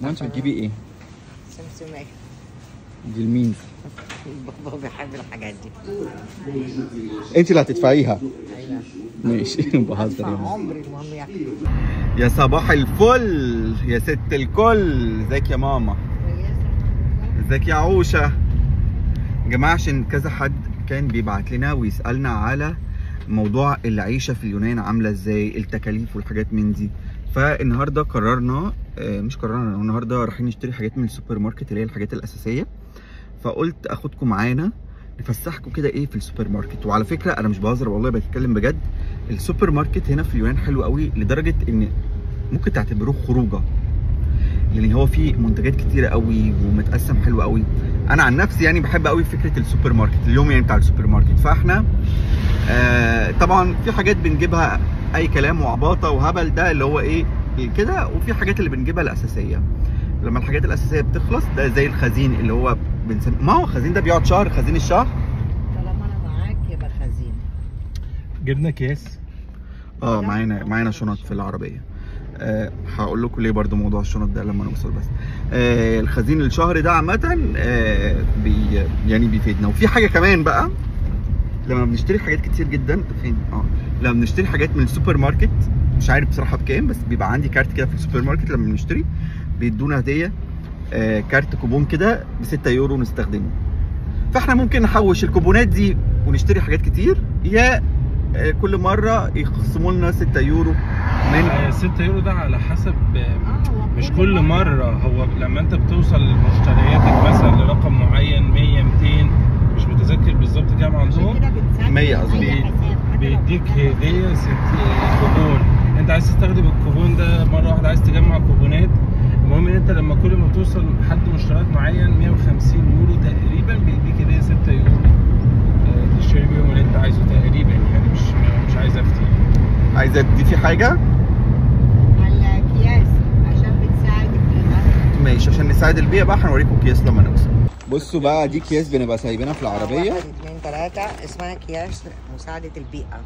ما انت بتجيبي إيه؟ سمسمية. دي لمين؟ بابا بيحب الحاجات دي. انت اللي هتدفعيها. أيوه. ماشي. بهزر يا ماما. عمري المهم يعني يا صباح الفل. يا ست الكل. ازيك يا ماما؟ ازيك يا عوشة؟ يا جماعة عشان كذا حد كان بيبعت لنا ويسألنا على موضوع العيشة في اليونان عاملة إزاي التكاليف والحاجات من دي. فالنهاردة قررنا مش قررنا النهارده رايحين نشتري حاجات من السوبر ماركت اللي هي الحاجات الأساسية. فقلت أخدكم معانا نفسحكم كده إيه في السوبر ماركت. وعلى فكرة أنا مش بهزر والله بتكلم بجد. السوبر ماركت هنا في اليونان حلو قوي لدرجة إن ممكن تعتبروه خروجة. لأن هو فيه منتجات كتيرة قوي ومتقسم حلو قوي. أنا عن نفسي يعني بحب قوي فكرة السوبر ماركت اليوم يعني بتاع السوبر ماركت. فإحنا آه طبعا في حاجات بنجيبها أي كلام وعباطة وهبل ده اللي هو إيه كده وفي حاجات اللي بنجيبها الأساسية. لما الحاجات الأساسية بتخلص ده زي الخزين اللي هو بنسميه ما هو الخزين ده بيقعد شهر خزين الشهر؟ طالما أنا معاك يبقى خزين. جبنا اكياس آه معانا معانا شنط في العربية. أه هقول لكم ليه برضو موضوع الشنط ده لما نوصل بس. أه الخزين الشهر ده عامة أه بي يعني بيفيدنا. وفي حاجة كمان بقى لما بنشتري حاجات كتير جدا فين؟ آه لما بنشتري حاجات من السوبر ماركت مش عارف بصراحة بكام بس بيبقى عندي كارت كده في السوبر ماركت لما بنشتري بيدونا هدية آه كارت كوبون كده ب 6 يورو نستخدمه. فاحنا ممكن نحوش الكوبونات دي ونشتري حاجات كتير يا آه كل مرة يخصموا لنا 6 يورو من 6 يورو ده على حسب آه، هو مش كل مرة هو لما انت بتوصل لمشترياتك مثلا لرقم معين 100 200 مش متذكر بالظبط كام عندهم؟ مية أظن. بيديك هدية ست كوبون. انت عايز تستخدم الكوبون ده مرة واحدة عايز تجمع كوبونات. المهم إن أنت لما كل ما بتوصل لحد مشتريات معين 150 يورو تقريبا بيديك هدية 6 يورو. آه، تشتري بيهم اللي أنت عايزه تقريبا يعني مش مش عايز أفتي. عايزه تضيفي حاجة؟ على أكياس عشان بتساعد البيئة. ماشي عشان نساعد البيئة بقى هنوريكم أكياس لما نوصل. بصوا بقى دي أكياس بنبقى سايبينها في العربية. واحد اثنين ثلاثة اسمها أكياس مساعدة البيئة.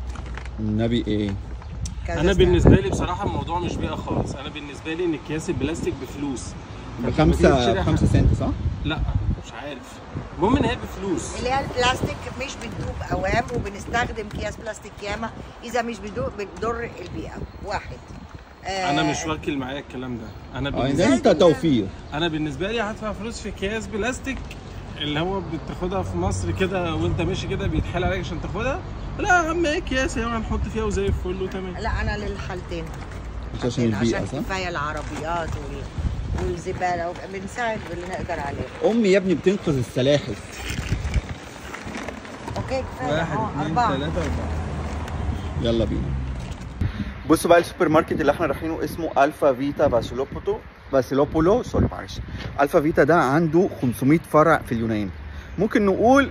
النبي إيه؟ أنا. بالنسبة لي بصراحة الموضوع مش بيئة خالص. أنا بالنسبة لي إن أكياس البلاستيك بفلوس. بخمسة خمسة سنت صح؟ لا مش عارف. المهم إن هي بفلوس. اللي هي البلاستيك مش بتدوب أوام وبنستخدم أكياس بلاستيك ياما. إذا مش بتدوب بتضر البيئة. واحد. آه، أنا مش واكل معايا الكلام ده. أنا آه بالنسبة ده أنت توفير. أنا بالنسبة لي هدفع فلوس في أكياس بلاستيك اللي هو بتاخدها في مصر كده وأنت ماشي كده بيتحال عليك عشان تاخدها. لا يا عم إيه اكياس اهي هنحط فيها وزي الفل وتمام. لا أنا للحالتين مش عشان البيئة عشان صح؟ كفاية العربيات وال... والزبالة بنساعد باللي نقدر عليه. أمي يا ابني بتنقذ السلاحف. okay كفاية. واحد آه اثنين أربعة. ثلاثة أربعة. يلا بينا. بصوا بقى السوبر ماركت اللي إحنا رايحينه اسمه ألفا فيتا باسيلوبولو باسيلوبولو sorry معلش. ألفا فيتا ده عنده 500 فرع في اليونان. ممكن نقول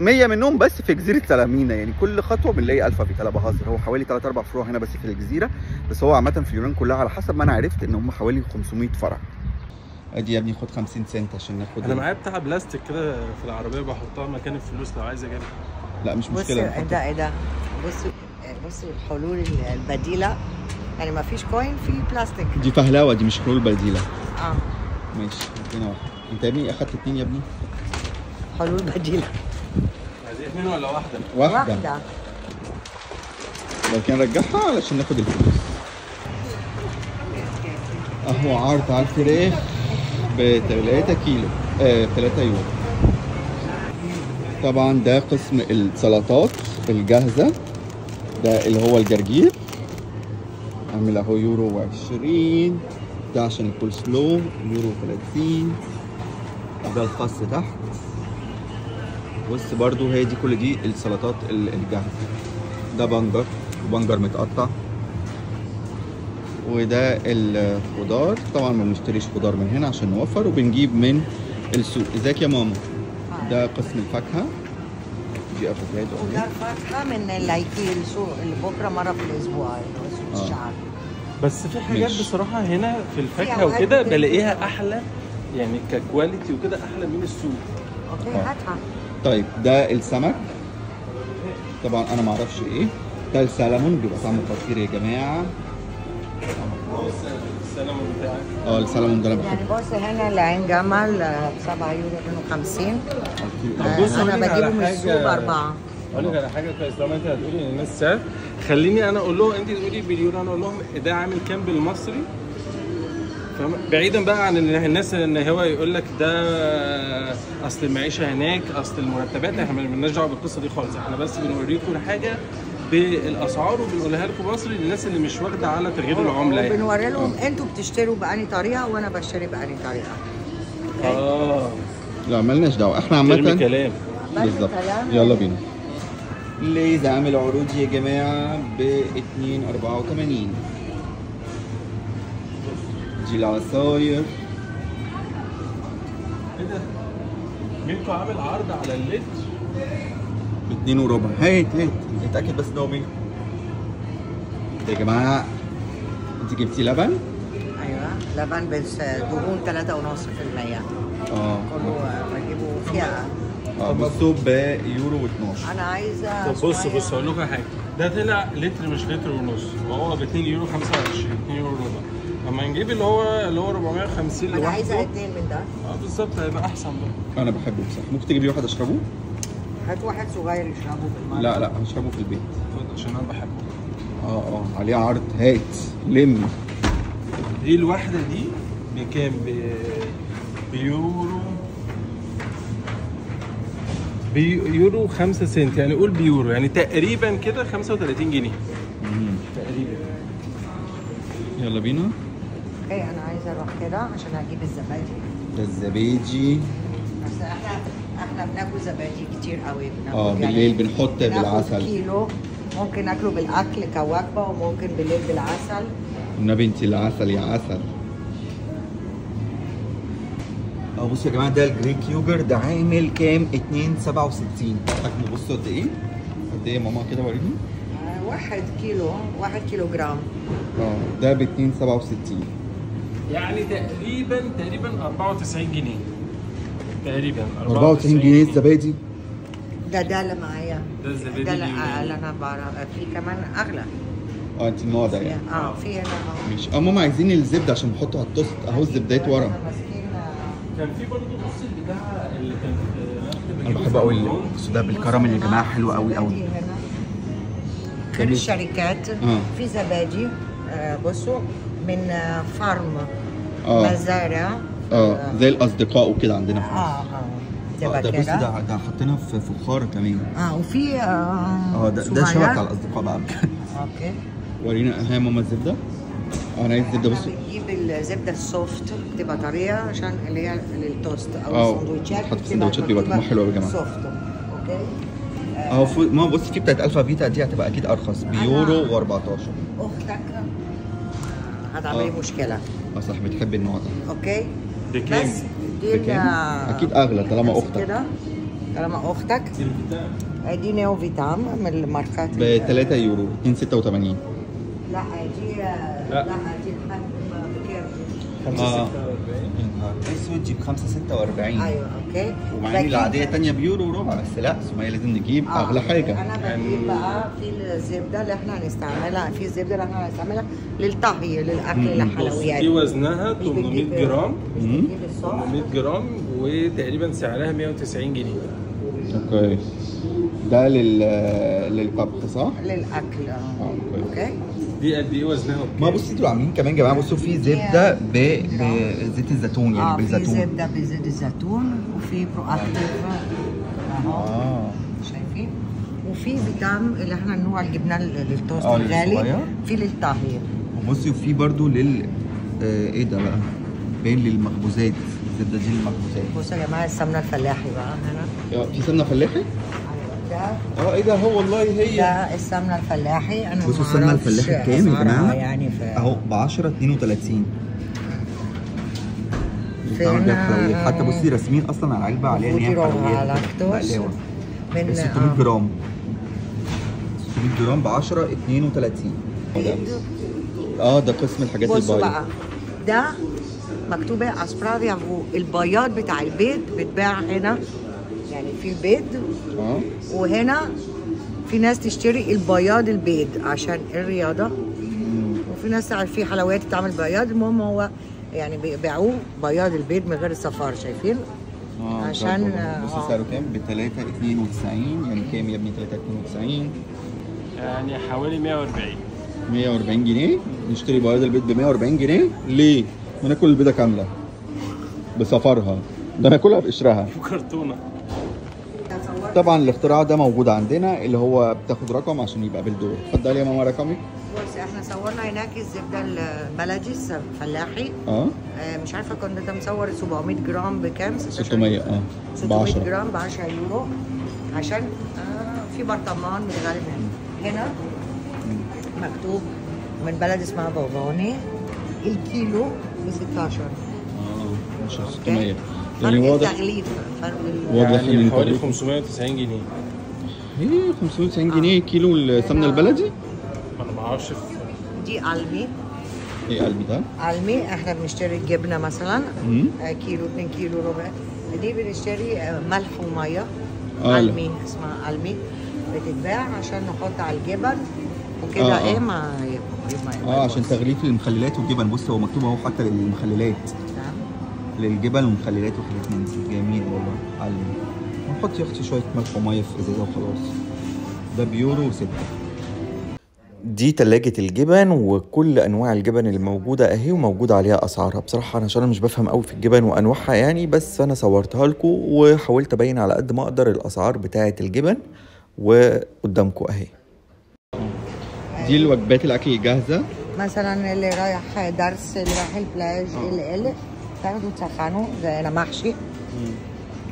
100 منهم بس في جزيرة سلامينا. يعني كل خطوة بنلاقي ألفا فيتا لا بهزر هو حوالي 3 4 فروع هنا بس في الجزيرة بس هو عامة في اليونان كلها على حسب ما أنا عرفت إن هم حوالي 500 فرع. أدي يا ابني خد 50 سنت عشان ناخد أنا معايا بتاع بلاستيك كده في العربية بحطها مكان الفلوس لو عايز أجيبها. لا مش بص مشكلة إيه نحط- ده إيه ده. بصوا بصوا الحلول البديلة. يعني ما فيش كوين في بلاستيك. دي فهلاوه دي مش حلول بديلة. آه. ماشي ادينا واحدة أنت يا ابني أخدت اتنين يا ابني؟ حلول بديلة. عايزين اثنين ولا واحدة؟ واحدة, واحدة. لو كان رجعها علشان ناخد الفلوس. أهو عرض على الفراخ ب 3 كيلو آه 3 يورو. طبعا ده قسم السلطات الجاهزة ده اللي هو الجرجير. عامل أهو يورو 20 ده عشان الكول سلو يورو 30 ده الخس تحت. بص برضو هي دي كل دي السلطات ال- الجاهزه ده بنجر بنجر متقطع. وده الخضار. طبعا ما بنشتريش خضار من هنا عشان نوفر وبنجيب من السوق. إزيك يا ماما؟ ده قسم الفاكهة. دي افوكادو وده الفاكهة من اللي هيجي السوق اللي بكرة مرة في الأسبوع سوق آه. الشعب. بس في حاجات ماشي. بصراحة هنا في الفاكهة وكده بلاقيها أحلى يعني ك quality وكده أحلى من السوق. okay آه. هاتها. طيب ده السمك. طبعا أنا ما أعرفش إيه. ده السلمون بيبقى طعمه خطير يا جماعة. السلمون بتاعك آه السلمون ده أنا يعني بحبه بص هنا العين جمل آه، 7 يورو 52 طب بص أنا أقول لك على بجيبه من السوق حاجة- بأربعة. أقول لك على حاجة كويس لما انت هتقولي للناس سعر خليني أنا أقول لهم انت تقولي باليورو أنا أقول لهم ده عامل كام بالمصري؟ بعيدا بقى عن ال- الناس إن هو يقول لك ده أصل المعيشة هناك أصل المرتبات إحنا مالناش دعوة بالقصة دي خالص. إحنا بس بنوريكم الحاجة بالأسعار وبنقولها لكم مصري للناس اللي مش واخدة على تغيير العملة يعني. بنوري لهم أنتوا بتشتروا بأني طريقة وأنا بشتري بأني طريقة. آه. لا مالناش دعوة. إحنا ترمي عامه كلام. بالظبط. يلا بينا. ليزا عامل عروض يا جماعة؟ ب 2 84 دي العصاير إيه ده؟ ميلكو عامل عرض على اللتر ب 2 وربع. هات هات. اتاكد بس إن هو مين؟ يا جماعة انت جبتي لبن؟ أيوه. لبن بس دهون 3.5% آه. كله بجيبه فيها. آه بصوا بيورو و12 أنا عايزة طب بص بص أقول لكم حاجة. ده طلع لتر مش لتر ونص. وهو ب 2 يورو 25 2 يورو ربع. لما نجيب اللي هو اللي هو 450 أنا عايزة اتنين من ده. آه بالظبط هيبقى أحسن بقى. أنا بحبه بصراحة. ممكن تجيبي واحد أشربه؟ هات واحد صغير يشربه بالمرة لا لا هشربه في البيت. عشان أنا بحبه. آه آه عليه عرض هات. لم. دي الواحدة دي بكام؟ ب بيورو بيورو 5 سنت. يعني قول بيورو. يعني تقريبا كده 35 جنيه. تقريبا. يلا بينا. okay أنا عايزة أروح كده عشان أجيب الزبادي. ده الزبادي. بس إحنا إحنا بناكل زبادي كتير قوي آه بالليل بنحط بالعسل. كيلو. ممكن ناكله بالأكل كوجبة وممكن بالليل بالعسل. النبي انت العسل يا عسل. آه بصوا يا جماعة ده ال Greek yogurt ده عامل كام؟ 2.67 حجمه بصوا قد إيه؟ قد إيه ماما؟ كده وريني. آه، واحد كيلو واحد كيلو جرام. آه ده ب 2.67 يعني تقريبا تقريبا 94 جنيه. تقريبا 94 جنيه الزبادي ده ده اللي معايا. ده الزبادي ده اللي اليوناني. اللي أنا بعرف في كمان أغلى. آه أنت النوع ده يعني. آه في هنا آه ماشي. آه ماما عايزين الزبدة عشان نحطه على التوست. أهو الزبدات ورا. آه، كان في برضه نص البتاع اللي كان أنا بحب قوي البصوا ده بالكراميل يا جماعة حلو قوي قوي. غير الشركات آه. في زبادي. آه، بصوا. من آه، فارم. آه. مزارع. آه. زي الأصدقاء وكده عندنا. في آه. آه آه، ده كده. ده ده حاطينها في فخار كمان. آه وفي آه آه ده ده. شبكه على الأصدقاء بقى. أوكي. ورينا يا ماما الزبدة. آه أنا عايز زبدة بص إحنا بنجيب الزبدة ال soft بتبقى طرية عشان اللي هي للتوست أو آه، السندوتشات بتبقى السندوتشات بيبقى طعمها حلو أوي يا جماعة. سوفت أوكي. اهو فو- ماما بص في بتاعت ألفا فيتا دي هتبقى أكيد أرخص. بيورو و14 أختك هتعملي آه. مشكلة. آه صح بتحبي النوع ده. okay؟ بكام؟ بس دي أكيد أغلى طالما أختك. كده. طالما أختك. دي نيو فيتام من الماركات ب 3 يورو 2.86 لا دي لا. دي الحجم بكام؟ 5 اسود جيب 546 أيوه okay. ومع إن العادية تانية بيورو وربع بس لا سمية لازم نجيب آه، أغلى حاجة. أنا بجيب بقى في الزبدة اللي إحنا هنستعملها في الزبدة اللي إحنا هنستعملها للطهي للأكل مم. للحلويات دي وزنها مش 800 بنجيب- جرام. مش مم. بنجيب الصوص 800 جرام وتقريبا سعرها 190 جنيه. أوكي. ده لل للطبخ صح؟ للأكل آه، آه okay. okay. دي قد إيه وزنها ما بصوا أنتوا عاملين كمان يا جماعة بصوا في زبده ب- بزيت الزيتون يعني آه في بالزيتون زبده بزيت الزيتون وفي برو اكتيف اهو آه شايفين وفي فيتام اللي إحنا النوع اللي جبناه للتوست آه، الغالي. في للطهي وبصي وفي برضو لل آه إيه ده بقى؟ باين للمخبوزات الزبده دي للمخبوزات بصوا يا جماعة السمنه الفلاحي بقى هنا آه، في سمنه فلاحي؟ ده. آه إيه ده؟ هو والله هي. ده السمنة الفلاحي. أنا بصوا السمنة الفلاحي بكام يا جماعة؟ يعني في أهو ب 10 32 فين؟ بتعمل بيها حلويات حتى بصي راسمين أصلا على العلبه عليها إن هي حلويات. من 600 آه. جرام. 600 جرام ب 10 32 آه ده قسم الحاجات بصوا البايظه بقى. ده مكتوبة اسبرافيا البياض بتاع البيض بتباع هنا. يعني في البيض آه. وهنا في ناس تشتري البياض البيض عشان الرياضة. وفي في ناس تعرف في حلويات بتعمل بياض. المهم هو يعني بيبيعوه بياض البيض من غير الصفار شايفين؟ آه عشان- برضه. بص آه. سعره كام؟ ب 392 يعني كام يا ابني؟ 392 يعني حوالي 140 140 جنيه؟ نشتري بياض البيض ب 140 جنيه؟ ليه؟ ما ناكل البيضة كاملة. بصفرها ده ناكلها بقشرها. وكرتونه طبعا الاختراع ده موجود عندنا اللي هو بتاخد رقم عشان يبقى بالدور. اتفضل يا ماما رقمك بص إحنا صورنا هناك الزبدة البلدي الفلاحي. آه. آه، مش عارفة كنا ده مصور 700 جرام بكام؟ 16 600 آه ب 600 10 جرام ب 10 يورو. عشان آه في برطمان بيتغلب هنا. هنا مكتوب من بلد اسمها بوفوني الكيلو ب 16 آه 10 أوكي. 600 فرق يعني واضح التغليف فرق واضح يعني حوالي التغليف- 590 جنيه إيه 590 جنيه كيلو السمنة البلدي ما أنا ما أعرفش دي علمي إيه قلبي ده؟ علمي إحنا بنشتري الجبنه مثلا آه، كيلو 2 كيلو ربع دي بنشتري آه، ملح ومية آه،. علمي اسمها علمي بتتباع عشان نحط على الجبن وكده آه، آه. إيه ما ما آه عشان. تغليف المخللات والجبن بص هو مكتوب أهو حتى للمخللات تمام؟ للجبن والمخللات وحاجات من دي. جميل والله. علم ونحط يا أختي شوية ملح ومية في ازازه وخلاص. ده بيورو وستة دي تلاجة الجبن وكل أنواع الجبن اللي موجودة أهي وموجود عليها أسعارها. بصراحة أنا عشان أنا مش بفهم قوي في الجبن وأنواعها يعني بس أنا صورتها لكم وحاولت أبين على قد ما أقدر الأسعار بتاعة الجبن وقدامكم أهي. دي الوجبات الأكل الجاهزة؟ مثلا اللي رايح درس اللي رايح البلاج اللي اللي تاخدوا تسخنوا زي أنا محشي.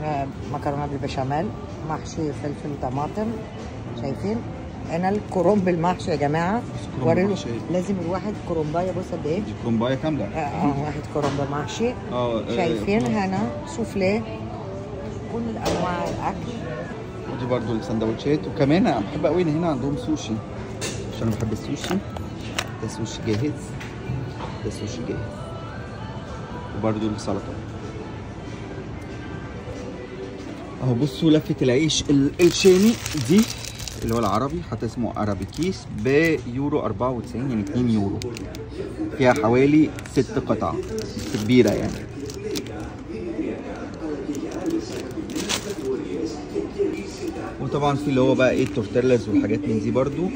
آه، مكرونة بالبشاميل محشي فلفل وطماطم شايفين؟ أنا الكرنب المحشي يا جماعة. وريله محشي. لازم الواحد كرنباية بص قد إيه؟ دي كرومبايه كاملة؟ آه آه، واحد كرنب محشي. آه آه، شايفين هنا سوفليه. كل انواع الأكل. ودي برضو السندوتشات. وكمان أنا بحب قوي إن هنا عندهم سوشي. عشان أنا بحب السوشي. ده سوشي جاهز. ده سوشي جاهز. وبرضو السلطه أهو بصوا لفة العيش ال- الشامي دي اللي هو العربي حتى اسمه عربي كيس بيورو 94 يعني 2 يورو. فيها حوالي ست قطع بس كبيرة يعني. وطبعا في اللي هو بقى إيه ال tortillas والحاجات من دي برضو.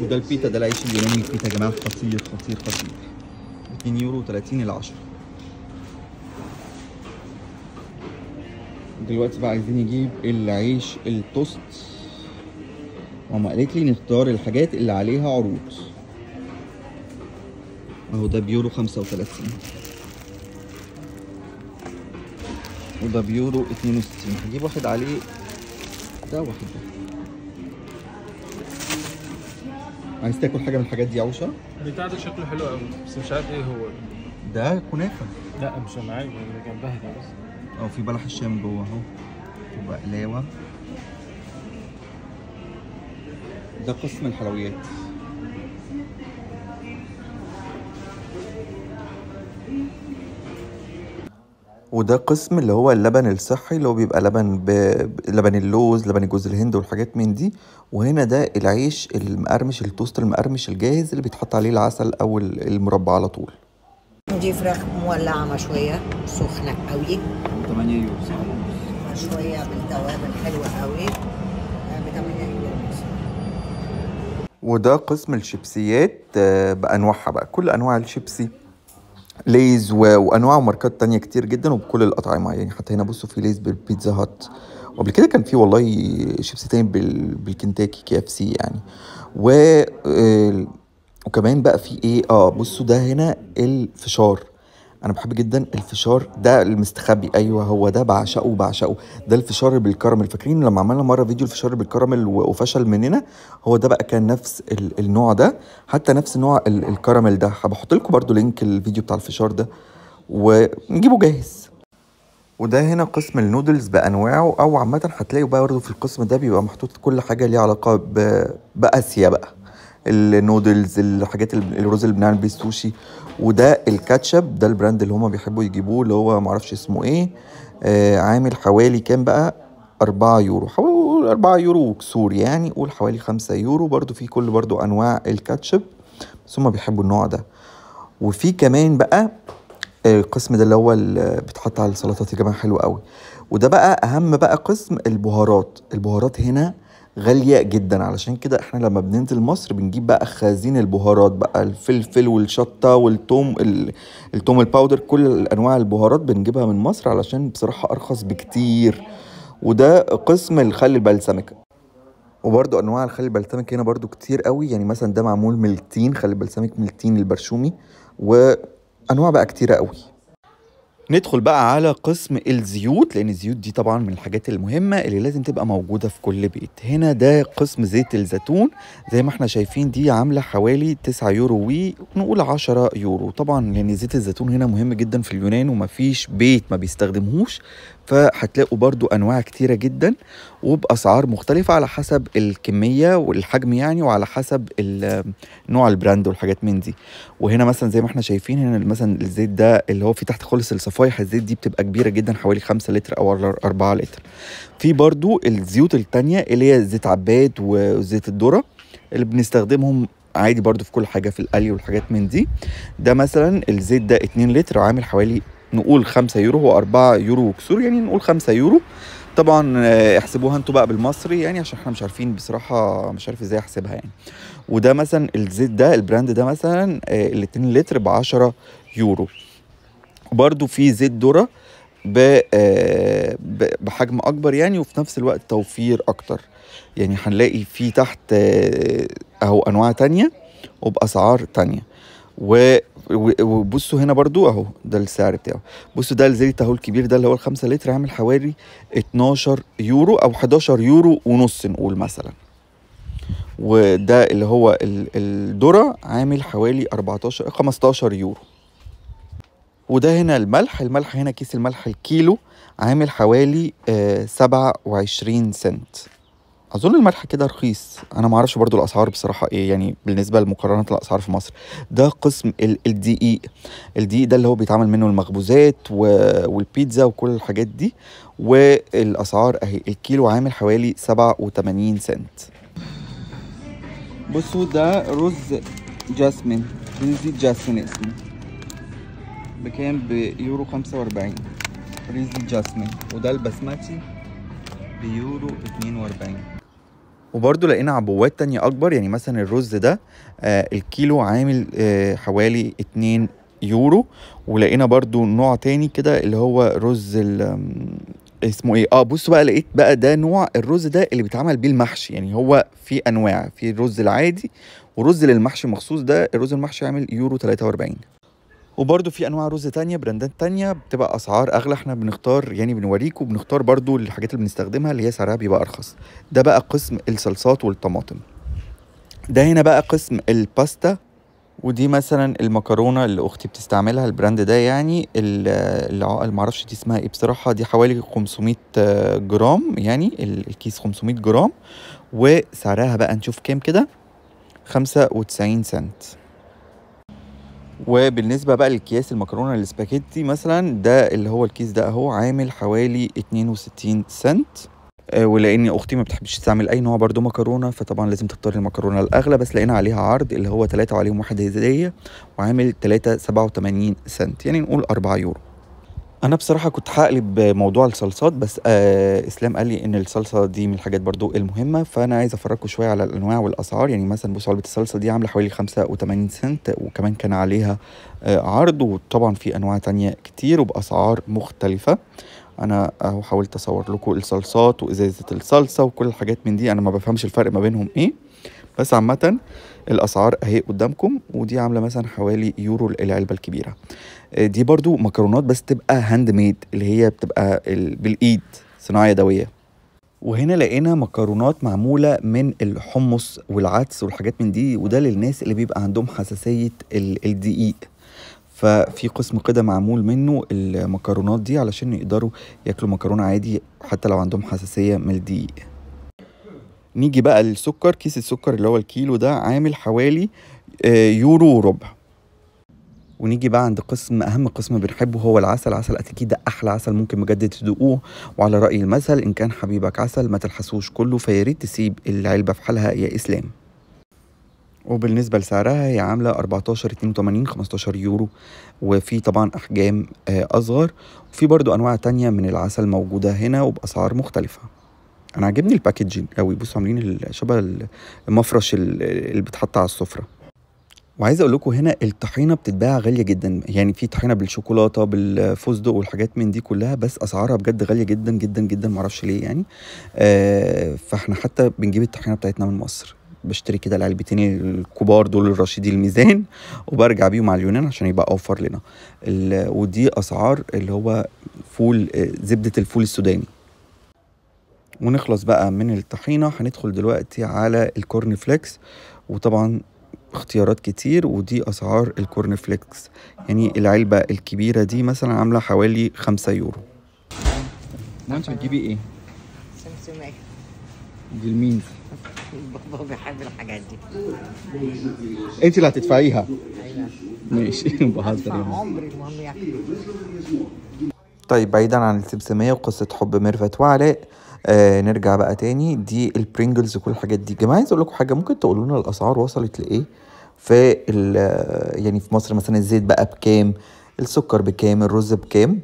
وده البيتا ده العيش اليوناني البيتا يا جماعة خطير خطير خطير. 2 يورو 30 ل 10 دلوقتي بقى عايزين نجيب العيش التوست. ماما قالت لي نختار الحاجات اللي عليها عروض. أهو ده بيورو 35 وده بيورو 62 هجيب واحد عليه. ده واحد. ده عايز تاكل حاجة من الحاجات دي يا عوشه البتاع ده شكله حلو قوي بس مش عارف إيه هو. ده كنافة. لا مش أنا عارف اللي جنبها ده بس. أو في بلح الشام جوه أهو. وبقلاوه ده قسم الحلويات. وده قسم اللي هو اللبن الصحي اللي هو بيبقى لبن ب... لبن اللوز لبن جوز الهند والحاجات من دي. وهنا ده العيش المقرمش التوست المقرمش الجاهز اللي بيتحط عليه العسل أو ال- المربى على طول. دي فراخ مولعة مشويه سخنة قوي. 8 يورو مشويه بالتوابل حلوة قوي. ب 8 يورو وده قسم الشيبسيات آه، بأنواعها بقى. كل أنواع الشيبسي. ليز و... وأنواع وماركات تانية كتير جدا وبكل الأطعمة. يعني حتى هنا بصوا في ليز بالبيتزا هات. وقبل كده كان في والله شيبسي تاني بال... بالكنتاكي كي إف سي يعني. و آه، وكمان بقى في إيه؟ آه بصوا ده هنا الفشار. أنا بحب جدا الفشار ده المستخبي أيوه هو ده بعشقه بعشقه. ده الفشار بالكراميل فاكرين لما عملنا مرة فيديو الفشار بالكراميل وفشل مننا؟ هو ده بقى كان نفس ال- النوع ده حتى نفس نوع ال- الكراميل ده. هحط لكم برضو link الفيديو بتاع الفشار ده ونجيبه جاهز. وده هنا قسم النودلز بأنواعه أو عامة هتلاقوا بقى برضه في القسم ده بيبقى محطوط كل حاجة ليها علاقة. بأسيا بقى. النودلز الحاجات ال- الرز اللي بنعمل بيه السوشي وده الكاتشب ده ال brand اللي هما بيحبوا يجيبوه اللي هو معرفش اسمه إيه آه عامل حوالي كام بقى؟ 4 يورو. حوالي قول 4 يورو وكسور يعني قول حوالي 5 يورو. برضو في كل برضو أنواع الكاتشب بس هما بيحبوا النوع ده. وفي كمان بقى القسم ده اللي هو اللي بيتحط على السلطات يا جماعة حلو قوي. وده بقى أهم بقى قسم البهارات. البهارات هنا غالية جدا. علشان كده إحنا لما بننزل مصر بنجيب بقى خزين البهارات بقى الفلفل والشطة والثوم ال- الثوم ال powder كل أنواع البهارات بنجيبها من مصر علشان بصراحة أرخص بكتير. وده قسم الخل البلسمك. وبرضو أنواع الخل البلسمك هنا برضو كتير قوي. يعني مثلا ده معمول من التين خل البلسمك من التين البرشومي وأنواع بقى كتيرة قوي. ندخل بقى على قسم الزيوت لأن الزيوت دي طبعا من الحاجات المهمة اللي لازم تبقى موجودة في كل بيت. هنا ده قسم زيت الزيتون. زي ما إحنا شايفين دي عاملة حوالي 9 يورو ونقول 10 يورو. طبعا لأن زيت الزيتون هنا مهم جدا في اليونان ومفيش بيت ما بيستخدمهوش. فهتلاقوا برضو أنواع كتيرة جدا وبأسعار مختلفة على حسب الكمية والحجم يعني وعلى حسب نوع ال brand والحاجات من دي. وهنا مثلا زي ما إحنا شايفين هنا مثلا الزيت ده اللي هو في تحت خالص الصفايح الزيت دي بتبقى كبيرة جدا حوالي 5 لتر أو 4 لتر. في برضو الزيوت التانية اللي هي زيت عباد وزيت الذرة اللي بنستخدمهم عادي برضو في كل حاجة في القلي والحاجات من دي. ده مثلا الزيت ده 2 لتر وعامل حوالي نقول 5 يورو هو 4 يورو وكسور يعني نقول 5 يورو. طبعا آه، احسبوها أنتوا بقى بالمصري يعني عشان إحنا مش عارفين بصراحة مش عارف إزاي احسبها يعني. وده مثلا الزيت ده ال brand ده مثلا آه، ال 2 لتر ب 10 يورو. وبرده في زيت ذرة آه، بحجم أكبر يعني وفي نفس الوقت توفير أكتر. يعني هنلاقي في تحت أهو أنواع تانية وبأسعار تانية. و وبصوا هنا برضو اهو ده السعر بتاعه. بصوا ده الزيت اهو الكبير ده اللي هو الخمسة لتر عامل حوالي 12 يورو أو 11 يورو ونص نقول مثلا. وده اللي هو ال- الذرة عامل حوالي 14 15 يورو. وده هنا الملح الملح هنا كيس الملح الكيلو عامل حوالي آه 27 سنت. أظن الملح كده رخيص. أنا ما أعرفش برضو الأسعار بصراحة إيه يعني بالنسبة لمقارنة الأسعار في مصر. ده قسم ال- الدقيق. الدقيق ده اللي هو بيتعمل منه المخبوزات والبيتزا وكل الحاجات دي والأسعار أهي. الكيلو عامل حوالي 87 سنت. بصوا ده رز جاسمين. رز جاسمين اسمه. بكام؟ بيورو 45 رز جاسمين. وده البسمتي بيورو 42 وبرضه لقينا عبوات تانية أكبر يعني مثلا الرز ده آه الكيلو عامل آه حوالي 2 يورو. ولقينا برضه نوع تاني كده اللي هو رز اسمه إيه؟ آه بصوا بقى لقيت بقى ده نوع الرز ده اللي بيتعمل بيه المحشي. يعني هو في أنواع في الرز العادي ورز للمحشي مخصوص ده الرز المحشي عامل يورو 43 وبرده في أنواع رز تانية براندات تانية بتبقى أسعار أغلى. إحنا بنختار يعني بنوريكم وبنختار برضو الحاجات اللي بنستخدمها اللي هي سعرها بيبقى أرخص. ده بقى قسم الصلصات والطماطم. ده هنا بقى قسم الباستا ودي مثلا المكرونة اللي أختي بتستعملها ال brand ده يعني ال- العقل معرفش دي اسمها إيه بصراحة دي حوالي 500 جرام يعني ال- الكيس 500 جرام وسعرها بقى نشوف كام كده؟ 95 سنت. وبالنسبة بقى للكياس المكرونة الاسباجيتي مثلا ده اللي هو الكيس ده أهو عامل حوالي 62 سنت. آه، ولأن أختي ما بتحبش تستعمل أي نوع برضو مكرونة فطبعا لازم تختار المكرونة الأغلى بس لقينا عليها عرض اللي هو 3 وعليهم واحد هديه وعامل 3 87 سنت يعني نقول 4 يورو. أنا بصراحة كنت هقلب موضوع الصلصات بس آه إسلام قال لي إن الصلصة دي من الحاجات برضو المهمة فأنا عايز افرجكم شوية على الأنواع والأسعار. يعني مثلا بصوا علبة الصلصة دي عاملة حوالي 85 سنت وكمان كان عليها آه عرض وطبعا في أنواع تانية كتير وبأسعار مختلفة. أنا أهو حاولت أصور لكم الصلصات وإزازة الصلصة وكل الحاجات من دي أنا ما بفهمش الفرق ما بينهم إيه. بس عامة الأسعار أهي قدامكم ودي عاملة مثلا حوالي يورو العلبه الكبيرة. دي برضو مكرونات بس تبقى handmade اللي هي بتبقى ال- بالإيد صناعة يدوية. وهنا لقينا مكرونات معمولة من الحمص والعدس والحاجات من دي وده للناس اللي بيبقى عندهم حساسية ال- الدقيق. ففي قسم كده معمول منه المكرونات دي علشان يقدروا ياكلوا مكرونة عادي حتى لو عندهم حساسية من الدقيق. نيجي بقى للسكر كيس السكر اللي هو الكيلو ده عامل حوالي آه، يورو وربع. ونيجي بقى عند قسم أهم قسم بنحبه هو العسل. عسل أكيد ده أحلى عسل ممكن بجد تدوقوه. وعلى رأي المثل إن كان حبيبك عسل ما تلحسوش كله فيا ريت تسيب العلبة في حالها يا إسلام. وبالنسبة لسعرها هي عاملة 14 82 15 يورو. وفي طبعا أحجام آه، أصغر. وفي برضو أنواع تانية من العسل موجودة هنا وبأسعار مختلفة. أنا عاجبني الباكجينج أوي. بصوا عاملين شبه المفرش ال- اللي بيتحط على السفرة. وعايز أقول لكم هنا الطحينة بتتباع غالية جدا. يعني في طحينة بالشوكولاتة بالفستق والحاجات من دي كلها بس أسعارها بجد غالية جدا جدا جدا معرفش ليه يعني. آه فإحنا حتى بنجيب الطحينة بتاعتنا من مصر. بشتري كده العلبتين الكبار دول الرشيدي الميزان وبرجع بيهم على اليونان عشان يبقى أوفر لنا. ودي أسعار اللي هو فول آه، زبدة الفول السوداني. ونخلص بقى من الطحينة. هندخل دلوقتي على ال corn flakes. وطبعا اختيارات كتير ودي أسعار ال corn flakes يعني العلبة الكبيرة دي مثلا عاملة حوالي خمسة يورو. ما انت بتجيبي إيه؟ سمسمية دي لمين بابا بيحب الحاجات دي. انت اللي هتدفعيها. أيوه. ماشي بهزر يعني. عمري المهم ياكل طيب بعيدا عن السمسمية وقصة حب ميرفت وعلاء آه نرجع بقى تاني. دي ال Pringles وكل الحاجات دي. جماعة عايز أقول لكم حاجة ممكن تقولوا لنا الأسعار وصلت لإيه؟ في يعني في مصر مثلا الزيت بقى بكام السكر بكام الرز بكام.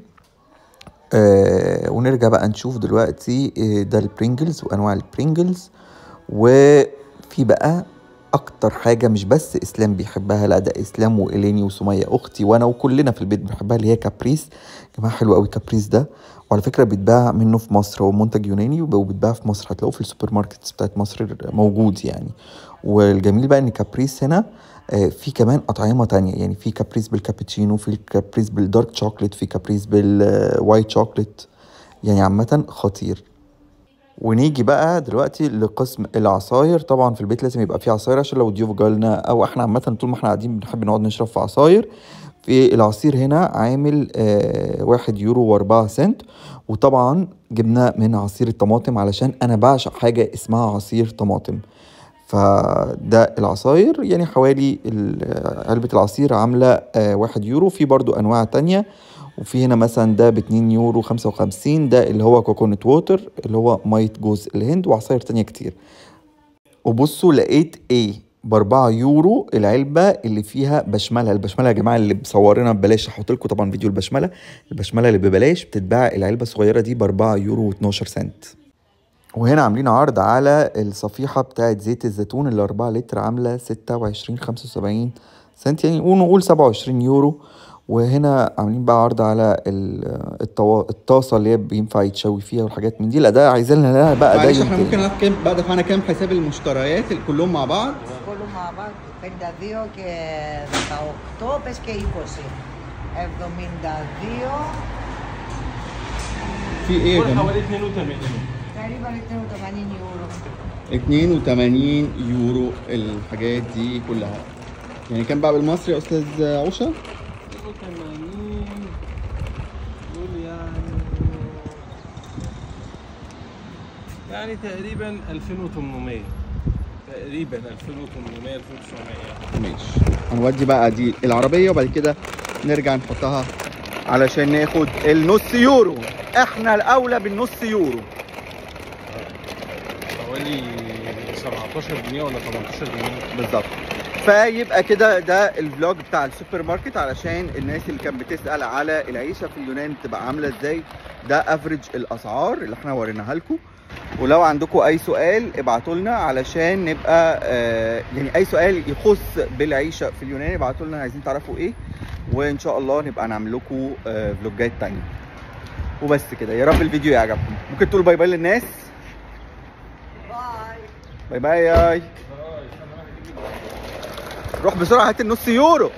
آه ونرجع بقى نشوف دلوقتي آه، ده ال Pringles وأنواع البرينجلز وفي بقى أكتر حاجة مش بس إسلام بيحبها لا ده إسلام وإليني وسمية أختي وأنا وكلنا في البيت بنحبها اللي هي Caprice. يا جماعة حلو قوي Caprice ده. وعلى فكرة بيتباع منه في مصر هو منتج يوناني وب- وبيتباع في مصر. هتلاقوه في ال supermarkets بتاعت مصر موجود يعني. والجميل بقى إن Caprice هنا آه، في كمان أطعمة تانية يعني في Caprice بالكابتشينو في Caprice بال dark chocolate في Caprice بال white chocolate يعني عامة خطير. ونيجي بقى دلوقتي لقسم العصاير. طبعا في البيت لازم يبقى فيه عصاير عشان لو ضيوف جالنا أو إحنا عامة طول ما إحنا قاعدين بنحب نقعد نشرب في عصاير. في العصير هنا عامل آه واحد يورو وأربعة سنت. وطبعا جبنا من عصير الطماطم علشان أنا بعشق حاجة اسمها عصير طماطم. فده العصاير يعني حوالي ال- علبة العصير عاملة آه، واحد يورو. في برضو أنواع تانية وفي هنا مثلا ده باتنين يورو خمسة وخمسين ده اللي هو coconut water اللي هو مية جوز الهند وعصاير تانية كتير. وبصوا لقيت إيه بأربعة يورو العلبة اللي فيها بشملة. البشملة يا جماعة اللي مصورينها ببلاش هحط لكم طبعا فيديو البشملة. البشملة اللي ببلاش بتتباع العلبة الصغيرة دي بأربعة يورو و12 سنت. وهنا عاملين عرض على الصفيحة بتاعت زيت الزيتون اللي 4 لتر عاملة 26 75 سنت يعني ونقول 27 يورو وهنا عاملين بقى عرض على ال- الطوا... الطاسة اللي هي بينفع يتشوي فيها والحاجات من دي لا ده عايزين لنا بقى ده معلش يوم احنا تاني. ممكن نعرف كام بقى دفعنا كام حساب المشتريات كلهم مع بعض كله مع بعض 52 και 18 πες και 20 72 في ايه يا جماعه حوالي 82 تقريبا 82 يورو 82 يورو الحاجات دي كلها. يعني كام بقى بالمصري يا أستاذ عوشة؟ 82 قول يعني يعني تقريبا 2800 تقريبا 2800 2900 ماشي. هنودي بقى دي العربية وبعد كده نرجع نحطها علشان ناخد النص يورو. إحنا الأولى بالنص يورو. حوالي 17 جنيه ولا 18 جنيه. بالظبط. فيبقى كده ده ال vlog بتاع السوبر ماركت علشان الناس اللي كانت بتسأل على العيشة في اليونان تبقى عاملة إزاي. ده average الأسعار اللي إحنا وريناها لكم. ولو عندكم أي سؤال ابعتوا لنا علشان نبقى آه يعني أي سؤال يخص بالعيشة في اليونان ابعتوا لنا عايزين تعرفوا إيه. وإن شاء الله نبقى نعمل لكم آه فلوجات تانية. وبس كده. يا رب الفيديو يعجبكم. ممكن تقولوا bye bye للناس. bye bye. روح بسرعة هات النص يورو.